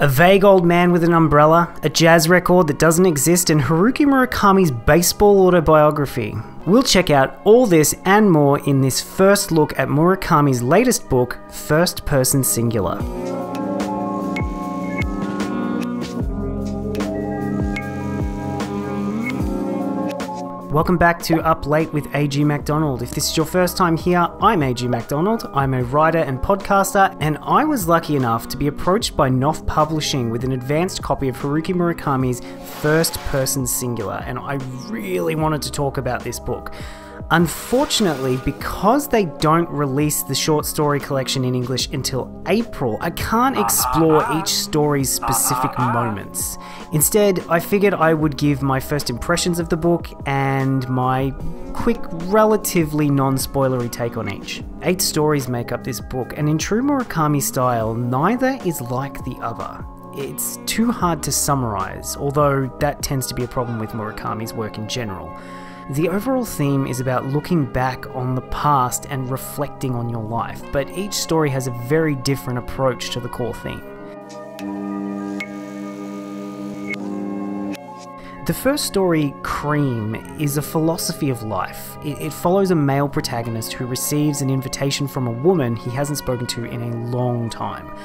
A vague old man with an umbrella, a jazz record that doesn't exist, and Haruki Murakami's baseball autobiography. We'll check out all this and more in this first look at Murakami's latest book, First Person Singular. Welcome back to Up Late with AG MacDonald. If this is your first time here, I'm AG MacDonald. I'm a writer and podcaster, and I was lucky enough to be approached by Knopf Publishing with an advanced copy of Haruki Murakami's First Person Singular, and I really wanted to talk about this book. Unfortunately, because they don't release the short story collection in English until April, I can't explore each story's specific moments. Instead, I figured I would give my first impressions of the book and my quick, relatively non spoilery take on each. Eight stories make up this book, and in true Murakami style, neither is like the other. It's too hard to summarize, although that tends to be a problem with Murakami's work in general. The overall theme is about looking back on the past and reflecting on your life, but each story has a very different approach to the core theme. The first story, Cream, is a philosophy of life. It, follows a male protagonist who receives an invitation from a woman he hasn't spoken to in a long time.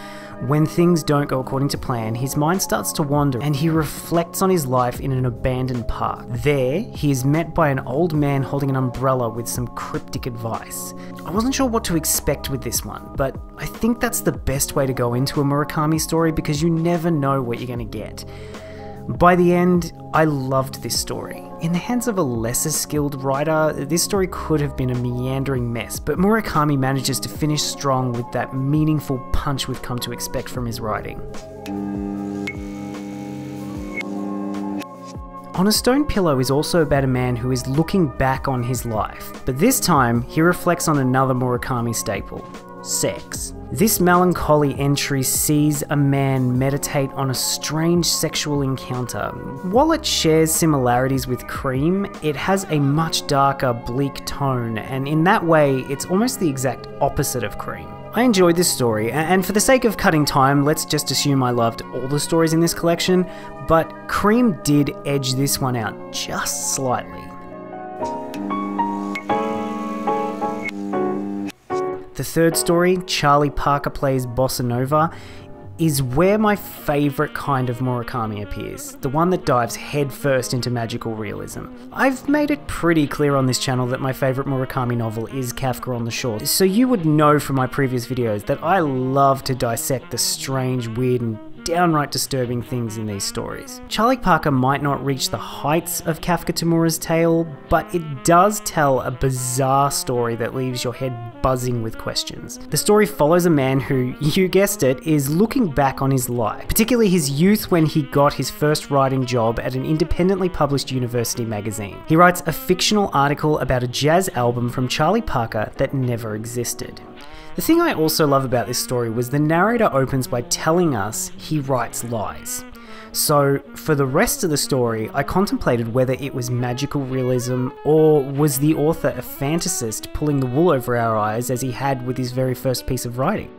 When things don't go according to plan, his mind starts to wander and he reflects on his life in an abandoned park. There, he is met by an old man holding an umbrella with some cryptic advice. I wasn't sure what to expect with this one, but I think that's the best way to go into a Murakami story because you never know what you're going to get. By the end, I loved this story. In the hands of a lesser skilled writer, this story could have been a meandering mess, but Murakami manages to finish strong with that meaningful punch we've come to expect from his writing. On a Stone Pillow is also about a man who is looking back on his life, but this time he reflects on another Murakami staple sex. This melancholy entry sees a man meditate on a strange sexual encounter. While it shares similarities with Cream, it has a much darker, bleak tone, and in that way, it's almost the exact opposite of Cream. I enjoyed this story, and for the sake of cutting time, let's just assume I loved all the stories in this collection, but Cream did edge this one out just slightly. The third story, Charlie Parker Plays Bossa Nova, is where my favourite kind of Murakami appears, the one that dives headfirst into magical realism. I've made it pretty clear on this channel that my favourite Murakami novel is Kafka on the Shore, so you would know from my previous videos that I love to dissect the strange, weird, and downright disturbing things in these stories. Charlie Parker might not reach the heights of Kafka Tamura's tale, but it does tell a bizarre story that leaves your head buzzing with questions. The story follows a man who, you guessed it, is looking back on his life, particularly his youth when he got his first writing job at an independently published university magazine. He writes a fictional article about a jazz album from Charlie Parker that never existed. The thing I also love about this story was the narrator opens by telling us he writes lies. So, for the rest of the story, I contemplated whether it was magical realism or was the author a fantasist pulling the wool over our eyes as he had with his very first piece of writing.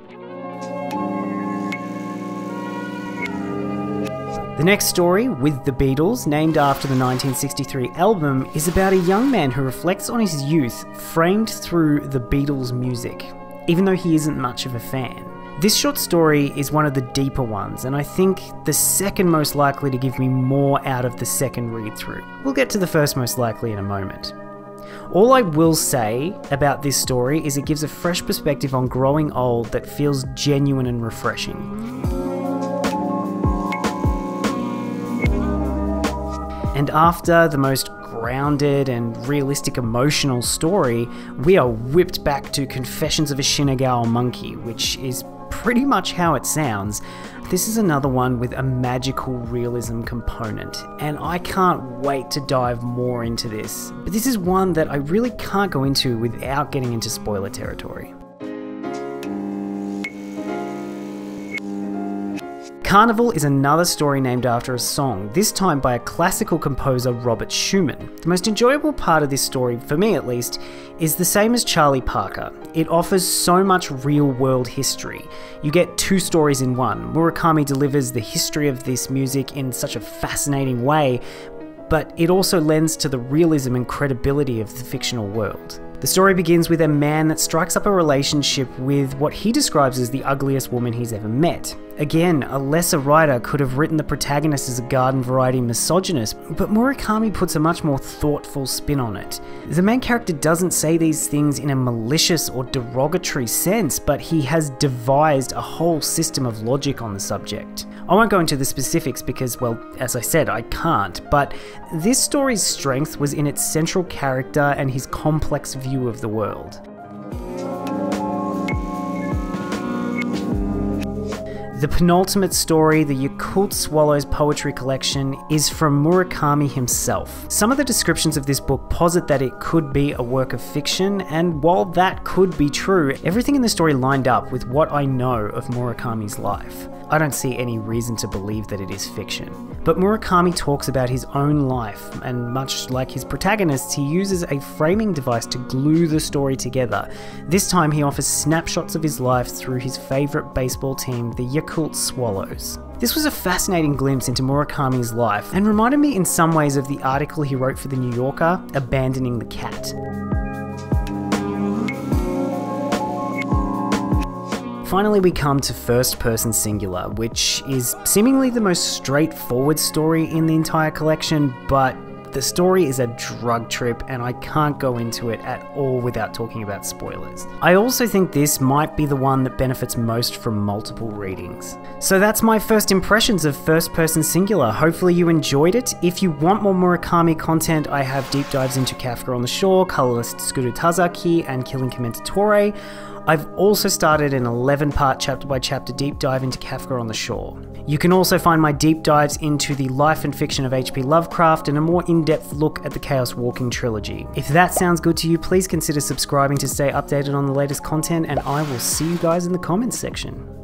The next story, With the Beatles, named after the 1963 album, is about a young man who reflects on his youth framed through the Beatles' music even though he isn't much of a fan. This short story is one of the deeper ones, and I think the second most likely to give me more out of the second read through. We'll get to the first most likely in a moment. All I will say about this story is it gives a fresh perspective on growing old that feels genuine and refreshing. And after the most grounded and realistic emotional story, we are whipped back to Confessions of a Shinagawa Monkey, which is pretty much how it sounds. This is another one with a magical realism component, and I can't wait to dive more into this. But this is one that I really can't go into without getting into spoiler territory. Carnival is another story named after a song, this time by a classical composer Robert Schumann. The most enjoyable part of this story, for me at least, is the same as Charlie Parker. It offers so much real world history. You get two stories in one. Murakami delivers the history of this music in such a fascinating way, but it also lends to the realism and credibility of the fictional world. The story begins with a man that strikes up a relationship with what he describes as the ugliest woman he's ever met. Again, a lesser writer could have written the protagonist as a garden variety misogynist, but Murakami puts a much more thoughtful spin on it. The main character doesn't say these things in a malicious or derogatory sense, but he has devised a whole system of logic on the subject. I won't go into the specifics because, well, as I said, I can't, but this story's strength was in its central character and his complex view of the world. The penultimate story, the Yakult Swallows poetry collection, is from Murakami himself. Some of the descriptions of this book posit that it could be a work of fiction, and while that could be true, everything in the story lined up with what I know of Murakami's life. I don't see any reason to believe that it is fiction. But Murakami talks about his own life, and much like his protagonists, he uses a framing device to glue the story together. This time, he offers snapshots of his life through his favourite baseball team, the Yakult Swallows. This was a fascinating glimpse into Murakami's life and reminded me in some ways of the article he wrote for The New Yorker, Abandoning the Cat. Finally, we come to first person singular, which is seemingly the most straightforward story in the entire collection, but the story is a drug trip and I can't go into it at all without talking about spoilers. I also think this might be the one that benefits most from multiple readings. So that's my first impressions of First Person Singular. Hopefully you enjoyed it. If you want more Murakami content, I have deep dives into Kafka on the Shore, Colorless Tsukuru Tazaki, and Killing Commendatore. I've also started an 11 part chapter by chapter deep dive into Kafka on the Shore. You can also find my deep dives into the life and fiction of H.P. Lovecraft and a more in depth look at the Chaos Walking trilogy. If that sounds good to you, please consider subscribing to stay updated on the latest content, and I will see you guys in the comments section.